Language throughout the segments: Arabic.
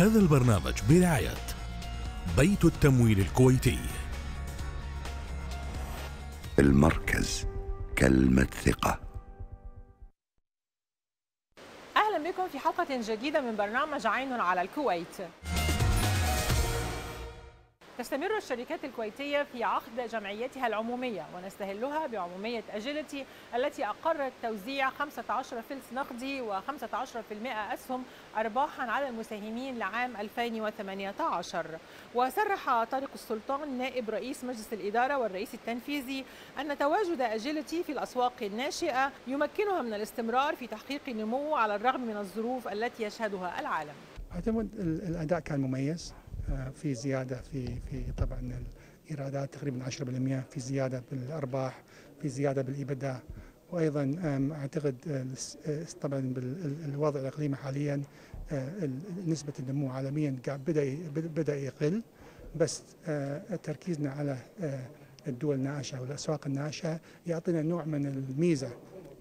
هذا البرنامج برعاية بيت التمويل الكويتي. المركز كلمة ثقة. أهلا بكم في حلقة جديدة من برنامج عين على الكويت. تستمر الشركات الكويتية في عقد جمعيتها العمومية ونستهلها بعمومية أجيلتي التي أقرت توزيع 15 فلس نقدي و15% أسهم أرباحا على المساهمين لعام 2018 وصرح طارق السلطان نائب رئيس مجلس الإدارة والرئيس التنفيذي أن تواجد أجيلتي في الأسواق الناشئة يمكنها من الاستمرار في تحقيق النمو على الرغم من الظروف التي يشهدها العالم. أعتقد الأداء كان مميز. في زيادة في في طبعا الإيرادات تقريبا 10% في زيادة بالأرباح في زيادة بالايبادا وأيضا أعتقد طبعا بالوضع الإقليمي حاليا نسبة النمو عالميا بدأ بدأ يقل. بس تركيزنا على الدول الناشئه والأسواق الناشئه يعطينا نوع من الميزة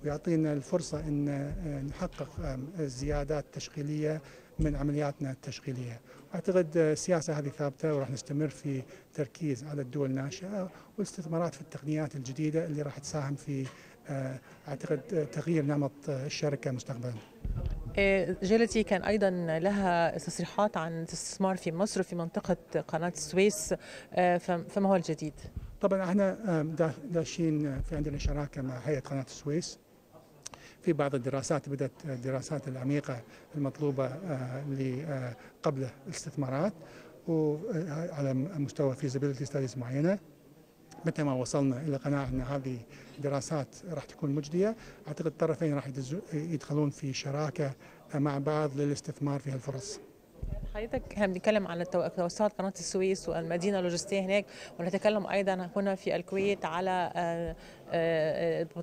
ويعطينا الفرصة إن نحقق زيادات تشغيلية من عملياتنا التشغيلية أعتقد السياسة هذه ثابتة وراح نستمر في تركيز على الدول الناشئة والاستثمارات في التقنيات الجديدة اللي راح تساهم في أعتقد تغيير نمط الشركة مستقبلا. جيلتي كان أيضا لها تصريحات عن الاستثمار في مصر في منطقة قناة السويس فما هو الجديد؟ طبعا إحنا داشين في عندنا شراكة مع هيئة قناة السويس في بعض الدراسات بدأت الدراسات العميقة المطلوبة قبل الاستثمارات وعلى مستوى feasibility studies معينة متى ما وصلنا إلى قناعة إن هذه دراسات راح تكون مجدية أعتقد الطرفين راح يدخلون في شراكة مع بعض للاستثمار في هالفرص. حضرتك إحنا بنتكلم عن توسعات قناة السويس والمدينة اللوجستية هناك ونتكلم أيضا هنا في الكويت على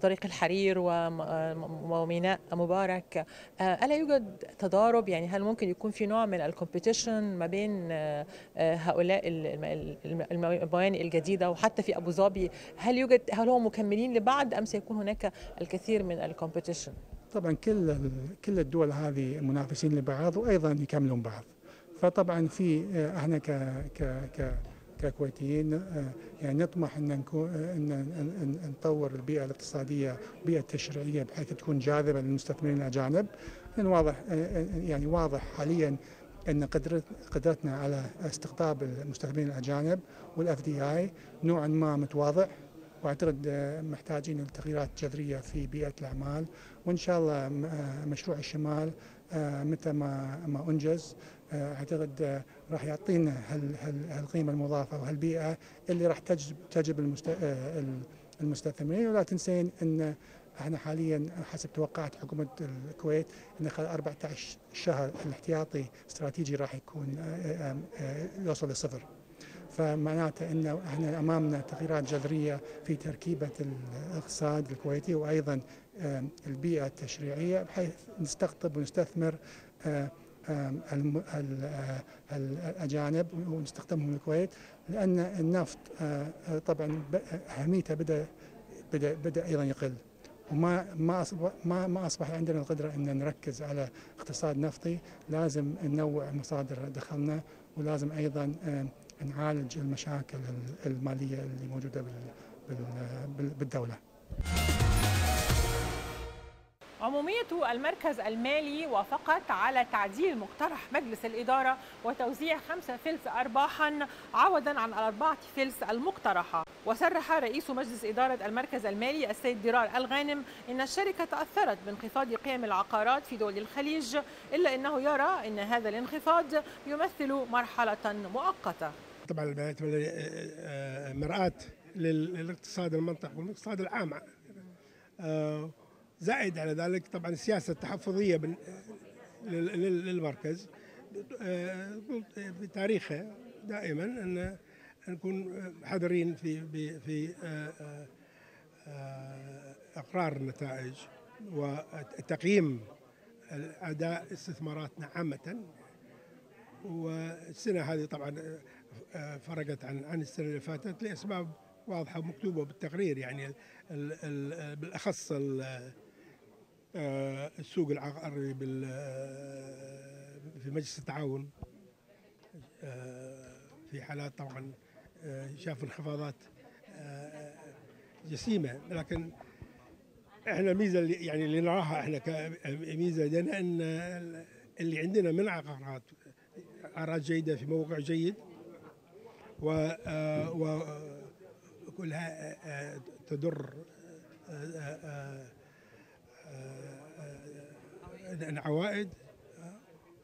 طريق الحرير وميناء مبارك. ألا يوجد تضارب؟ يعني هل ممكن يكون في نوع من ال competition ما بين هؤلاء الموانئ الجديدة وحتى في أبو ظبي؟ هل يوجد هل هم مكملين لبعض أم سيكون هناك الكثير من ال competition؟ طبعا كل كل الدول هذه منافسين لبعض وأيضا يكملون بعض. فطبعا في إحنا ك ك ك ككويتيين يعني نطمح إن نكون إن نطور البيئة الاقتصادية والبيئه التشريعيه بحيث تكون جاذبة للمستثمرين الأجانب. لأن واضح يعني واضح حاليا إن قدرتنا على استقطاب المستثمرين الأجانب والاف دي اي نوعا ما متواضع وأعتقد محتاجين لتغييرات جذرية في بيئة الأعمال. وإن شاء الله مشروع الشمال متى ما ما أنجز أعتقد راح يعطينا هالقيمة المضافة وهالبيئه اللي راح تجذب تجذب المستثمرين ولا تنسين إن إحنا حاليا حسب توقعات حكومة الكويت إن خلال 14 شهر الاحتياطي الاستراتيجي راح يكون يوصل لصفر. فمعناته إن إحنا أمامنا تغييرات جذرية في تركيبة الأقتصاد الكويتي وأيضا البيئة التشريعية بحيث نستقطب ونستثمر الأجانب ونستخدمهم الكويت لأن النفط طبعا أهميته بدأ بدأ بدأ أيضا يقل وما ما ما ما أصبح عندنا القدرة إن نركز على اقتصاد نفطي لازم ننوع مصادر دخلنا ولازم أيضا نعالج المشاكل المالية اللي موجودة بالدولة. عمومية المركز المالي وافقت على تعديل مقترح مجلس الإدارة وتوزيع خمسة فلس أرباحا عوضا عن الأربعة فلس المقترحة. وصرح رئيس مجلس إدارة المركز المالي السيد درار الغانم إن الشركة تأثرت بانخفاض قيم العقارات في دول الخليج إلا أنه يرى أن هذا الانخفاض يمثل مرحلة مؤقتة. طبعا البيانات مرآة للاقتصاد المنطقي والاقتصاد العام. زائد على ذلك طبعا السياسة التحفظية للمركز. في تاريخه دائما أن نكون حذرين في في إقرار النتائج وتقييم أداء استثماراتنا عامة. والسنة هذه طبعا فرقت عن عن السنة اللي فاتت لأسباب واضحة ومكتوبة بالتقرير. يعني ال ال بالأخص ال السوق العقاري في مجلس التعاون في حالات طبعا شاف انخفاضات جسيمة. لكن إحنا الميزه اللي يعني اللي نراها إحنا كميزه لدينا إن اللي عندنا من عقارات عقارات جيدة في موقع جيد و وكلها تدر عوائد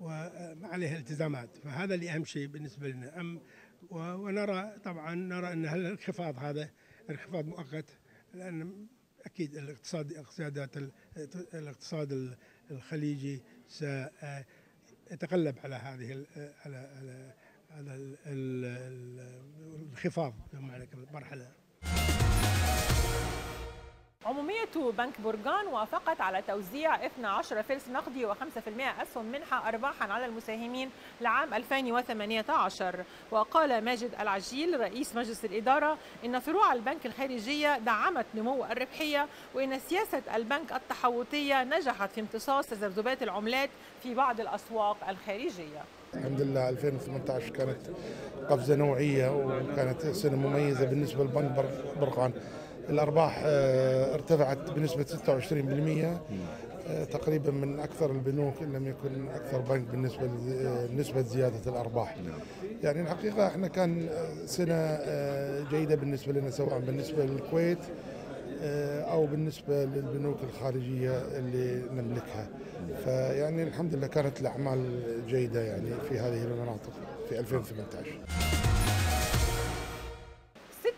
وما عليها التزامات. فهذا اللي أهم شيء بالنسبة لنا. أم ونرى طبعا نرى أن الانخفاض هذا انخفاض مؤقت لأن أكيد الاقتصاد اقتصادات الاقتصاد الخليجي سيتغلب على هذه على على على الانخفاض في المرحله عمومية بنك برجان وافقت على توزيع 12 فلس نقدي و5% أسهم منحة أرباحا على المساهمين لعام 2018 وقال ماجد العجيل رئيس مجلس الإدارة إن فروع البنك الخارجية دعمت نمو الربحية وإن سياسة البنك التحوطية نجحت في امتصاص تذبذبات العملات في بعض الأسواق الخارجية. الحمد لله 2018 كانت قفزة نوعية وكانت سنة مميزة بالنسبة لبنك برقان الأرباح آه، ارتفعت بنسبة 26% آه، تقريبا من أكثر البنوك إن لم يكن أكثر بنك بالنسبة لنسبه آه، زيادة الأرباح. يعني الحقيقة إحنا كان سنة جيدة بالنسبة لنا سواء بالنسبة للكويت أو بالنسبة للبنوك الخارجية اللي نملكها. فيعني الحمد لله كانت الأعمال جيدة يعني في هذه المناطق في 2018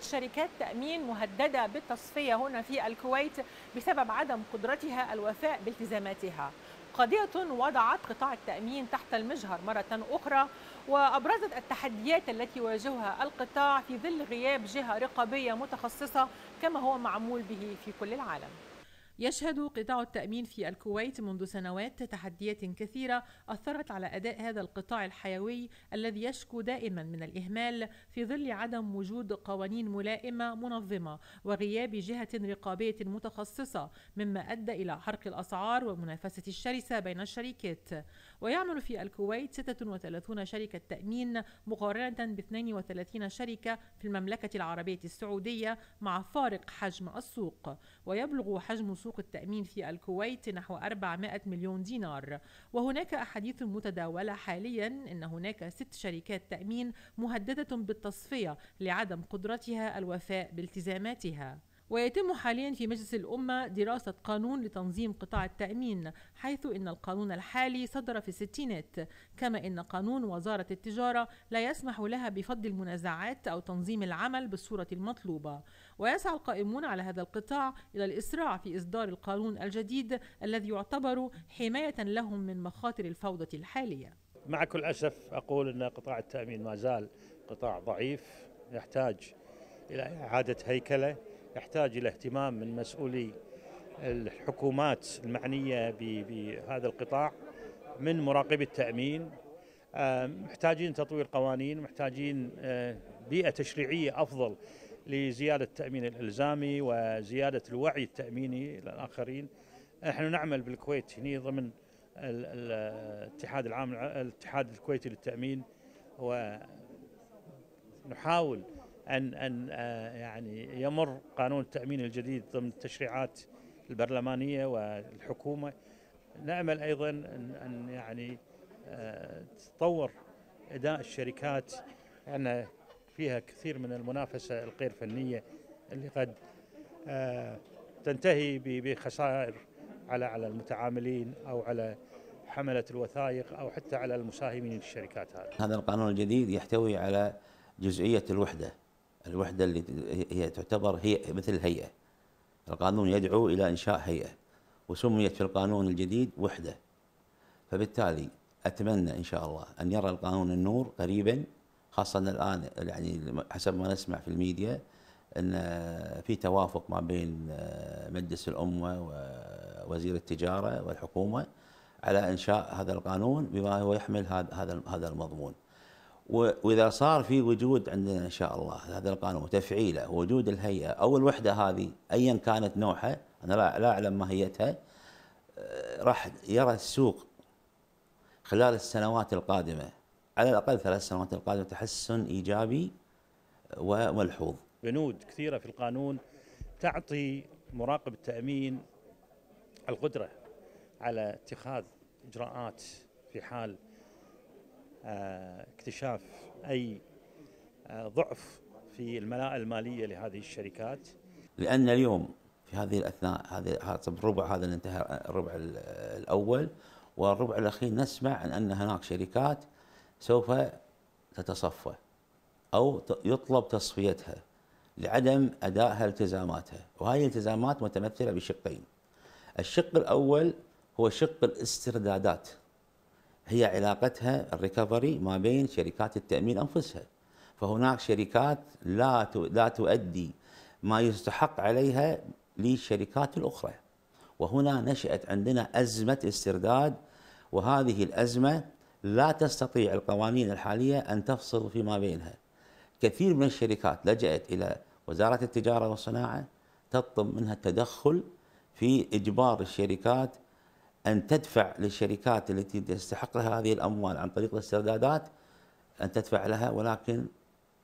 شركات تأمين مهددة بالتصفية هنا في الكويت بسبب عدم قدرتها الوفاء بالتزاماتها. قضية وضعت قطاع التأمين تحت المجهر مرة أخرى وأبرزت التحديات التي يواجهها القطاع في ظل غياب جهة رقابية متخصصة كما هو معمول به في كل العالم. يشهد قطاع التأمين في الكويت منذ سنوات تحديات كثيرة أثرت على أداء هذا القطاع الحيوي الذي يشكو دائما من الإهمال في ظل عدم وجود قوانين ملائمة منظمة وغياب جهة رقابية متخصصة مما أدى إلى حرق الأسعار والمنافسة الشرسة بين الشركات. ويعمل في الكويت 36 شركة تأمين مقارنة ب 32 شركة في المملكة العربية السعودية مع فارق حجم السوق. ويبلغ حجم سوق التأمين في الكويت نحو 400 مليون دينار. وهناك أحاديث متداولة حاليا أن هناك ست شركات تأمين مهددة بالتصفية لعدم قدرتها الوفاء بالتزاماتها. ويتم حاليا في مجلس الأمة دراسة قانون لتنظيم قطاع التأمين حيث إن القانون الحالي صدر في الستينات كما إن قانون وزارة التجارة لا يسمح لها بفض المنازعات أو تنظيم العمل بالصورة المطلوبة. ويسعى القائمون على هذا القطاع إلى الإسراع في إصدار القانون الجديد الذي يعتبر حماية لهم من مخاطر الفوضى الحالية. مع كل أسف أقول أن قطاع التأمين ما زال قطاع ضعيف يحتاج إلى إعادة هيكلة يحتاج إلى اهتمام من مسؤولي الحكومات المعنية بهذا القطاع من مراقبي التأمين. آه، محتاجين تطوير قوانين محتاجين آه، بيئة تشريعية أفضل لزيادة التأمين الإلزامي وزيادة الوعي التأميني للآخرين. نحن نعمل بالكويت هنا ضمن الاتحاد العام الاتحاد الكويتي للتأمين ونحاول ان أن آه، يعني يمر قانون التأمين الجديد ضمن التشريعات البرلمانية والحكومة نأمل أيضا ان أن يعني آه، تطور أداء الشركات لأن فيها كثير من المنافسة الغير فنية اللي قد آه، تنتهي بخسائر على على المتعاملين أو على حملة الوثائق أو حتى على المساهمين الشركات هذه. هذا القانون الجديد يحتوي على جزئية الوحدة الوحدة اللي هي تعتبر هي مثل هيئة. القانون يدعو إلى إنشاء هيئة وسميت في القانون الجديد وحدة. فبالتالي أتمنى إن شاء الله أن يرى القانون النور قريبا خاصة الآن يعني حسب ما نسمع في الميديا أن في توافق ما بين مجلس الأمة ووزير التجارة والحكومة على إنشاء هذا القانون بما هو يحمل هذا هذا المضمون. وإذا صار في وجود عندنا إن شاء الله هذا القانون وتفعيله ووجود الهيئة أو الوحدة هذه ايا كانت نوعها أنا لا, لا أعلم ماهيتها آه، راح يرى السوق خلال السنوات القادمة على الأقل ثلاث سنوات القادمة تحسن إيجابي وملحوظ. بنود كثيرة في القانون تعطي مراقب التأمين القدرة على اتخاذ إجراءات في حال اكتشاف أي آه، ضعف في الملاءه المالية لهذه الشركات. لأن اليوم في هذه الأثناء هذه الربع هذا اللي انتهى الربع الأول والربع الأخير نسمع عن أن هناك شركات سوف تتصفى أو يطلب تصفيتها لعدم أدائها التزاماتها وهذه الالتزامات متمثلة بشقين. الشق الأول هو شق الاستردادات. هي علاقتها الريكفري ما بين شركات التأمين أنفسها. فهناك شركات لا لا تؤدي ما يستحق عليها للشركات الأخرى. وهنا نشأت عندنا أزمة استرداد وهذه الأزمة لا تستطيع القوانين الحالية أن تفصل فيما بينها. كثير من الشركات لجأت إلى وزارة التجارة والصناعة تطلب منها التدخل في إجبار الشركات أن تدفع للشركات التي تستحق لها هذه الأموال عن طريق الاستردادات أن تدفع لها ولكن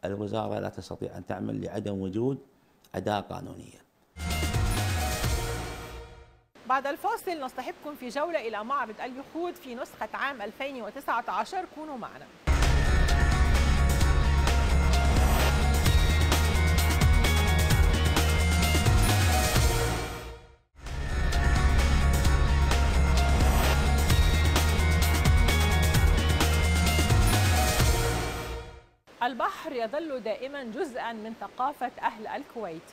الوزارة لا تستطيع أن تعمل لعدم وجود أداة قانونية. بعد الفاصل نصطحبكم في جولة إلى معرض اليخوت في نسخة عام 2019 كونوا معنا. البحر يظل دائما جزءا من ثقافة أهل الكويت.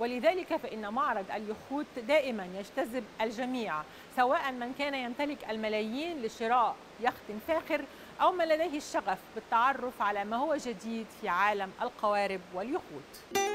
ولذلك فإن معرض اليخوت دائما يجتذب الجميع سواء من كان يمتلك الملايين لشراء يخت فاخر أو من لديه الشغف بالتعرف على ما هو جديد في عالم القوارب واليخوت.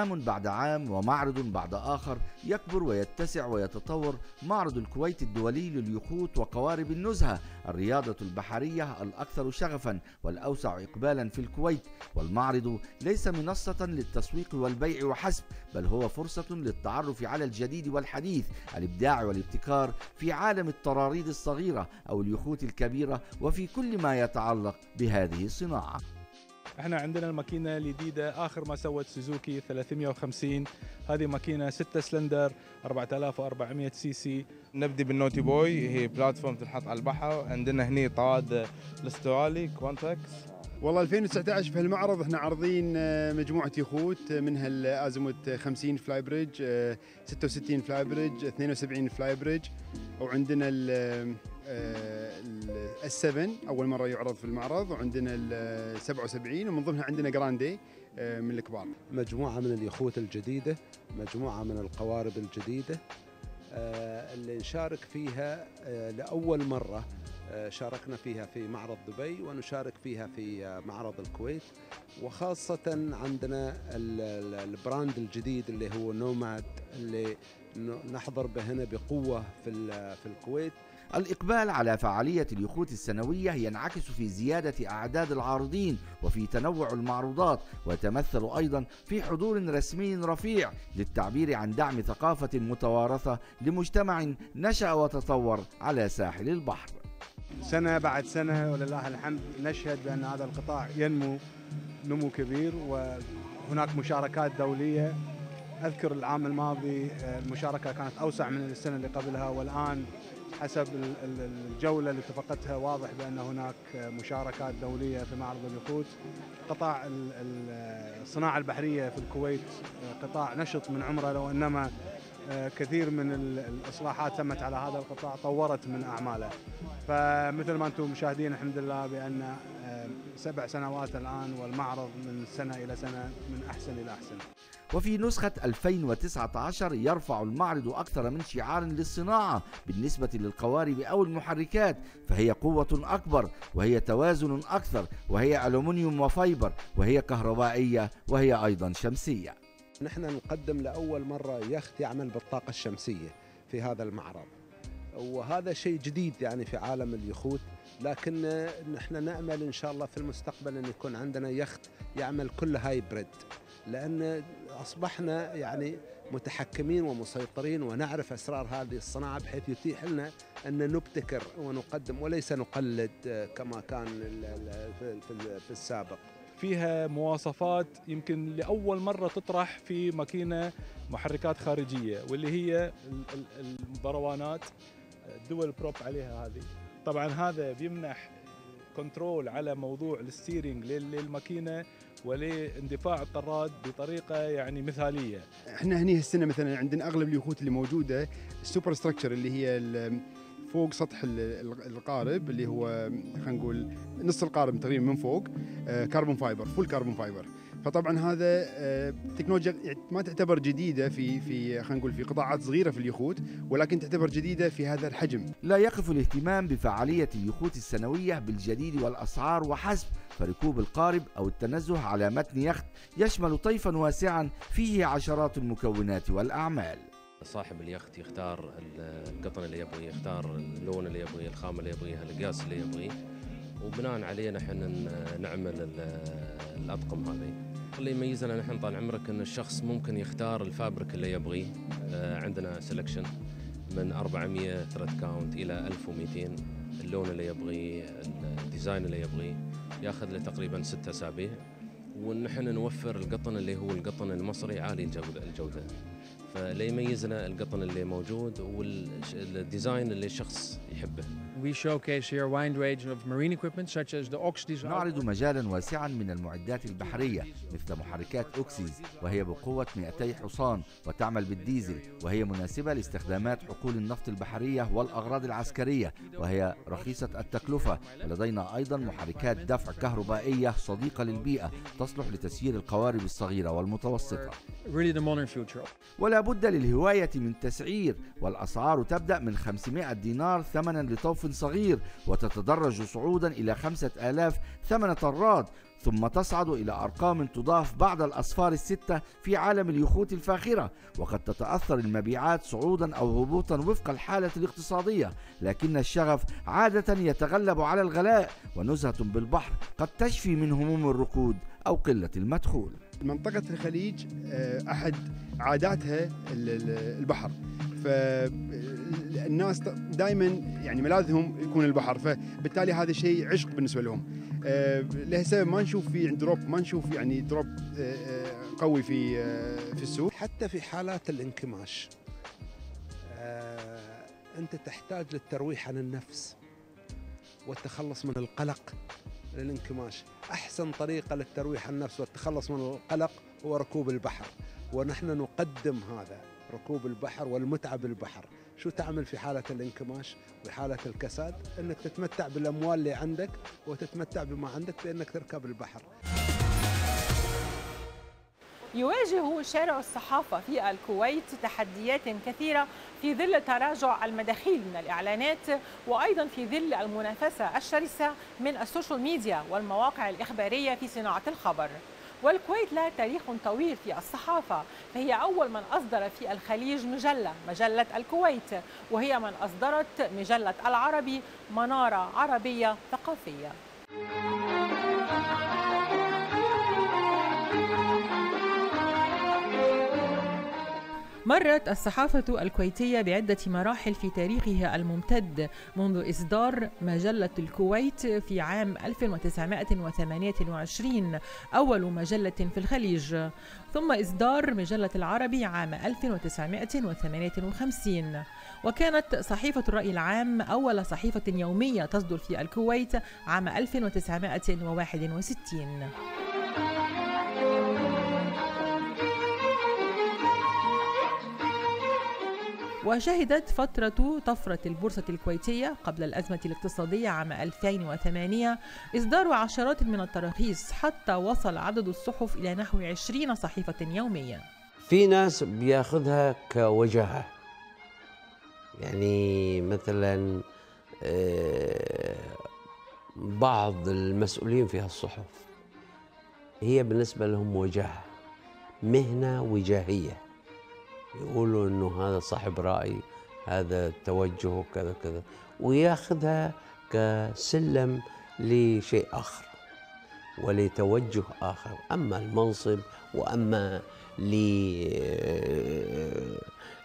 عام بعد عام ومعرض بعد آخر يكبر ويتسع ويتطور. معرض الكويت الدولي لليخوت وقوارب النزهة. الرياضة البحرية الأكثر شغفا والأوسع إقبالا في الكويت. والمعرض ليس منصة للتسويق والبيع وحسب بل هو فرصة للتعرف على الجديد والحديث الإبداع والابتكار في عالم الطراريد الصغيرة أو اليخوت الكبيرة وفي كل ما يتعلق بهذه الصناعة. إحنا عندنا الماكينة الجديدة آخر ما سوت سوزوكي 350 هذه ماكينة 6 سلندر 4400 سي سي. نبدي بال NautiBuoy هي platform تنحط على البحر. عندنا هني طراد الاسترالي Quintrex والله 2019 في المعرض إحنا عارضين آه، مجموعة يخوت منها ال Azimut 50 flybridge 66 flybridge 72 flybridge. وعندنا ال7 أول مرة يعرض في المعرض وعندنا ال 77 ومن ضمنها عندنا جراندي آه، من الكبار. مجموعة من اليخوت الجديدة مجموعة من القوارب الجديدة آه، اللي نشارك فيها آه، لأول مرة شاركنا فيها في معرض دبي ونشارك فيها في معرض الكويت. وخاصة عندنا البراند الجديد اللي هو نوماد اللي نحضر به هنا بقوة في الكويت. الإقبال على فعالية اليخوت السنوية ينعكس في زيادة أعداد العارضين وفي تنوع المعروضات ويتمثل أيضا في حضور رسمي رفيع للتعبير عن دعم ثقافة متوارثة لمجتمع نشأ وتطور على ساحل البحر. سنة بعد سنة ولله الحمد نشهد بأن هذا القطاع ينمو نمو كبير وهناك مشاركات دولية. أذكر العام الماضي المشاركة كانت أوسع من السنة اللي قبلها والآن حسب الجولة اللي اتفقتها واضح بأن هناك مشاركات دولية في معرض اليخوت قطاع الصناعة البحرية في الكويت قطاع نشط من عمره لو إنما كثير من الإصلاحات تمت على هذا القطاع طورت من أعماله. فمثل ما أنتم مشاهدين الحمد لله بأن سبع سنوات الآن والمعرض من سنة إلى سنة من أحسن إلى أحسن. وفي نسخة 2019 يرفع المعرض أكثر من شعار للصناعة بالنسبة للقوارب أو المحركات فهي قوة أكبر وهي توازن أكثر وهي ألومنيوم وفايبر وهي كهربائية وهي أيضا شمسية. نحن نقدم لأول مرة يخت يعمل بالطاقة الشمسية في هذا المعرض. وهذا شيء جديد يعني في عالم اليخوت لكن نحن نأمل إن شاء الله في المستقبل أن يكون عندنا يخت يعمل كل هايبريد لأن أصبحنا يعني متحكمين ومسيطرين ونعرف أسرار هذه الصناعة بحيث يتيح لنا أن نبتكر ونقدم وليس نقلد كما كان في- السابق. فيها مواصفات يمكن لأول مرة تطرح في ماكينة محركات خارجية واللي هي ال- ال- البروانات ال dual prop عليها هذه طبعا هذا بيمنح control على موضوع ال steering لل- للماكينة ولاندفاع الطراد بطريقة يعني مثالية. إحنا هني هالسنة مثلا عندنا أغلب اليخوت اللي موجودة ال superstructure اللي هي فوق سطح ال- ال- القارب اللي هو خلينا نقول نص القارب تقريبا من فوق carbon fiber full carbon fiber فطبعا هذا آه، تكنولوجيا ما تعتبر جديدة في في خلينا نقول في قطاعات صغيرة في اليخوت ولكن تعتبر جديدة في هذا الحجم. لا يقف الاهتمام بفعالية اليخوت السنوية بالجديد والأسعار وحسب فركوب القارب أو التنزه على متن يخت يشمل طيفا واسعا فيه عشرات المكونات والأعمال. صاحب اليخت يختار القطن اللي يبغيه يختار اللون اللي يبغيه الخامة اللي يبغيها القياس اللي يبغيه. وبناء عليه نحن نعمل ال- الأطقم هذه. اللي يميزنا نحن طال عمرك إن الشخص ممكن يختار ال fabric اللي يبغيه. آه، عندنا selection من 400 thread count إلى 1200 اللون اللي يبغيه ال design اللي يبغيه. ياخذ له تقريبا ست أسابيع. ونحن نوفر القطن اللي هو القطن المصري عالي الجودة الجودة. فاللي يميزنا القطن اللي موجود وال design اللي الشخص يحبه. We showcase here a wide range of marine equipment such as the Ox design. نعرض مجالا واسعا من المعدات البحرية مثل محركات أوكسيز وهي بقوة 200 حصان وتعمل بالديزل وهي مناسبة لاستخدامات حقول النفط البحرية والأغراض العسكرية وهي رخيصة التكلفة ولدينا أيضا محركات دفع كهربائية صديقة للبيئة تصلح لتسيير القوارب الصغيرة والمتوسطة. ولا بد للهواية من تسعير والأسعار تبدأ من 500 دينار ثمنا لطوف صغير وتتدرج صعودا إلى 5000 ثمن طراد ثم تصعد إلى أرقام تضاف بعد الأصفار الستة في عالم اليخوت الفاخرة. وقد تتأثر المبيعات صعودا أو هبوطا وفق الحالة الاقتصادية لكن الشغف عادة يتغلب على الغلاء ونزهة بالبحر قد تشفي من هموم الركود أو قلة المدخول. منطقة الخليج آه، أحد عاداتها ال- ال- البحر. فالناس دائما يعني ملاذهم يكون البحر فبالتالي هذا شيء عشق بالنسبة لهم. آه، له سبب ما نشوف في drop ما نشوف يعني drop آه، آه، قوي في آه، في السوق. حتى في حالات الانكماش آه، أنت تحتاج للترويح عن النفس والتخلص من القلق للانكماش. أحسن طريقة للترويح عن النفس والتخلص من القلق هو ركوب البحر ونحن نقدم هذا. ركوب البحر والمتعة بالبحر. شو تعمل في حالة الانكماش وحالة الكساد؟ أنك تتمتع بالأموال اللي عندك وتتمتع بما عندك بأنك تركب البحر. يواجه شارع الصحافة في الكويت تحديات كثيرة في ظل تراجع المداخيل من الإعلانات وأيضا في ظل المنافسة الشرسة من ال social media والمواقع الإخبارية في صناعة الخبر. والكويت لها تاريخ طويل في الصحافة فهي أول من أصدر في الخليج مجلة مجلة الكويت وهي من أصدرت مجلة العربي منارة عربية ثقافية. مرت الصحافة الكويتية بعدة مراحل في تاريخها الممتد منذ إصدار مجلة الكويت في عام 1928 أول مجلة في الخليج. ثم إصدار مجلة العربي عام 1958 وكانت صحيفة الرأي العام أول صحيفة يومية تصدر في الكويت عام 1961 وشهدت فترة طفرة البورصة الكويتية قبل الأزمة الاقتصادية عام 2008 إصدار عشرات من التراخيص حتى وصل عدد الصحف إلى نحو 20 صحيفة يوميا. في ناس بياخذها كوجهة. يعني مثلا آه، بعض المسؤولين في هالصحف هي بالنسبة لهم وجهة مهنة وجاهية. يقولوا إنه هذا صاحب رأي هذا التوجه وكذا كذا وياخذها كسلم لشيء آخر ولتوجه آخر. أما المنصب وأما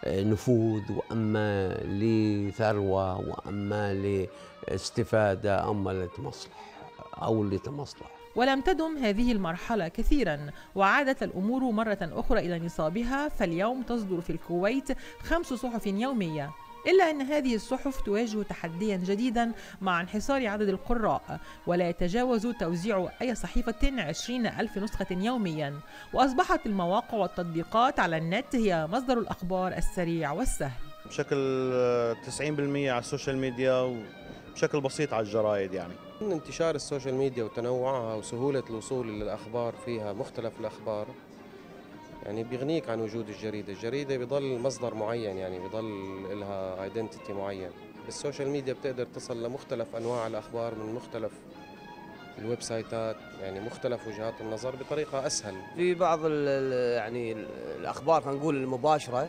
لنفوذ وأما لثروة وأما لاستفادة أما لتمصلح أو لتمصلح. ولم تدم هذه المرحلة كثيرا وعادت الأمور مرة أخرى إلى نصابها فاليوم تصدر في الكويت خمس صحف يومية. إلا أن هذه الصحف تواجه تحديا جديدا مع انحصار عدد القراء ولا يتجاوز توزيع أي صحيفة عشرين ألف نسخة يوميا. وأصبحت المواقع والتطبيقات على النت هي مصدر الأخبار السريع والسهل. بشكل 90% على ال social media وبشكل بسيط على الجرايد يعني. انتشار ال social media وتنوعها وسهولة الوصول للأخبار فيها مختلف الأخبار يعني بيغنيك عن وجود الجريدة. الجريدة بيضل مصدر معين يعني بيضل لها identity معين. بال social media بتقدر تصل لمختلف أنواع الأخبار من مختلف ال website ات يعني مختلف وجهات النظر بطريقة أسهل. في بعض ال يعني الأخبار خلينا نقول المباشرة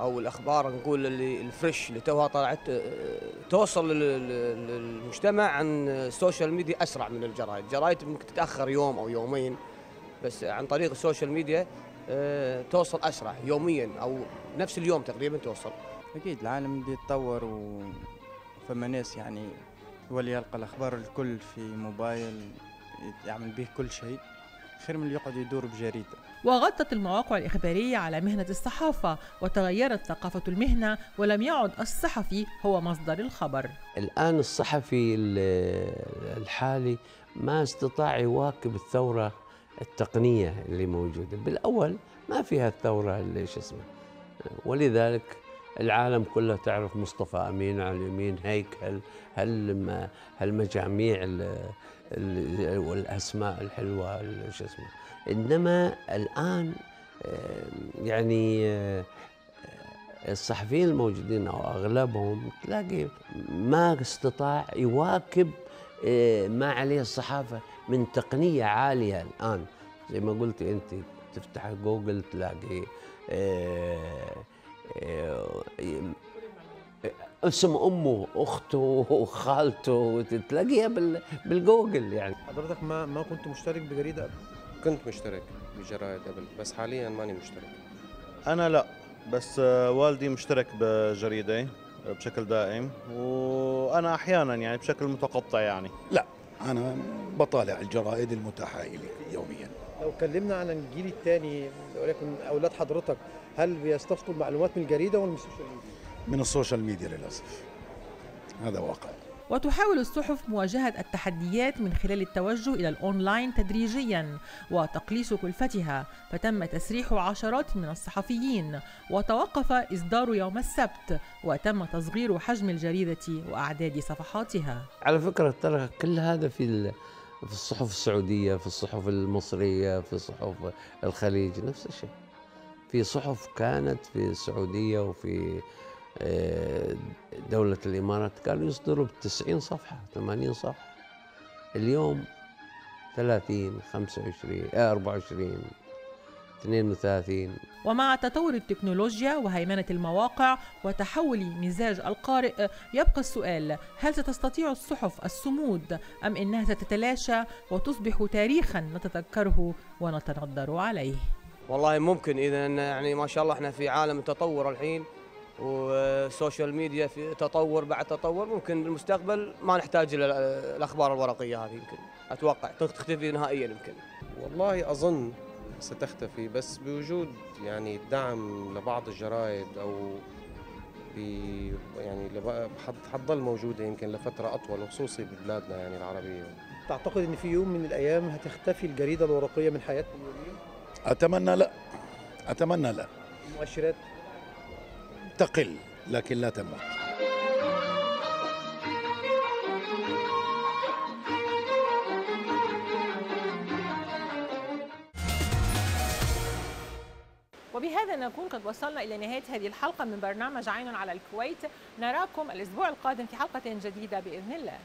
أو الأخبار نقول اللي ال fresh اللي توها طلعت توصل للمجتمع عن ال social media أسرع من الجرايد، الجرايد ممكن تتأخر يوم أو يومين بس عن طريق ال social media توصل أسرع يوميا أو نفس اليوم تقريبا توصل. أكيد العالم بده يتطور وفما ناس يعني ولي يلقى الأخبار الكل في موبايل يعمل به كل شيء خير من اللي يقعد يدور بجريدة. وغطت المواقع الإخبارية على مهنة الصحافة وتغيرت ثقافة المهنة ولم يعد الصحفي هو مصدر الخبر. الآن الصحفي الحالي ما استطاع يواكب الثورة التقنية اللي موجودة. بالأول ما فيها الثورة اللي شو اسمه. ولذلك العالم كله تعرف مصطفى أمين على اليمين هيكل هل هالمجاميع والأسماء الحلوة شو اسمه. إنما الآن يعني الصحفيين الموجودين أو أغلبهم تلاقي ما استطاع يواكب ما عليه الصحافة من تقنية عالية الآن. زي ما قلت أنت تفتح جوجل تلاقي اسم أمه أخته وخالته تلاقيها بالجوجل يعني. حضرتك ما ما كنت مشترك بجريدة قبل؟ كنت مشترك بجرايد قبل بس حاليا ماني مشترك. أنا لا بس والدي مشترك بجريدة بشكل دائم وأنا أحيانا يعني بشكل متقطع يعني. لا أنا بطالع الجرائد المتاحة لي يوميا. لو كلمنا عن الجيل الثاني ولكن أولاد حضرتك هل بيستقطوا المعلومات من الجريدة ولا من ال social media؟ من ال social media للأسف. هذا واقع. وتحاول الصحف مواجهة التحديات من خلال التوجه إلى الأونلاين تدريجيا وتقليص كلفتها فتم تسريح عشرات من الصحفيين وتوقف إصدار يوم السبت وتم تصغير حجم الجريدة وأعداد صفحاتها. على فكرة ترى كل هذا في في الصحف السعودية في الصحف المصرية في صحف الخليج نفس الشيء. في صحف كانت في السعودية وفي دولة الإمارات كانوا يصدروا ب 90 صفحة 80 صفحة. اليوم 30 25 24 32 ومع تطور التكنولوجيا وهيمنة المواقع وتحول مزاج القارئ يبقى السؤال هل ستستطيع الصحف الصمود أم إنها ستتلاشى وتصبح تاريخا نتذكره ونتندر عليه؟ والله ممكن إذا يعني ما شاء الله إحنا في عالم تطور الحين وال social media في تطور بعد تطور ممكن بالمستقبل ما نحتاج إلى الأخبار الورقية هذه يمكن أتوقع تختفي نهائيا يمكن. والله أظن ستختفي بس بوجود يعني الدعم لبعض الجرائد أو يعني حتضل موجودة يمكن لفترة أطول وخصوصي ببلادنا يعني العربية. تعتقد إن في يوم من الأيام هتختفي الجريدة الورقية من حياتنا؟ اليوميه؟ أتمنى لا. أتمنى لا. مؤشرات تقل لكن لا تموت. وبهذا نكون قد وصلنا إلى نهاية هذه الحلقة من برنامج عين على الكويت. نراكم الأسبوع القادم في حلقة جديدة بإذن الله.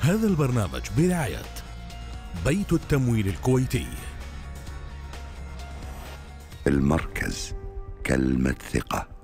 هذا البرنامج برعاية بيت التمويل الكويتي. المركز كلمة ثقة.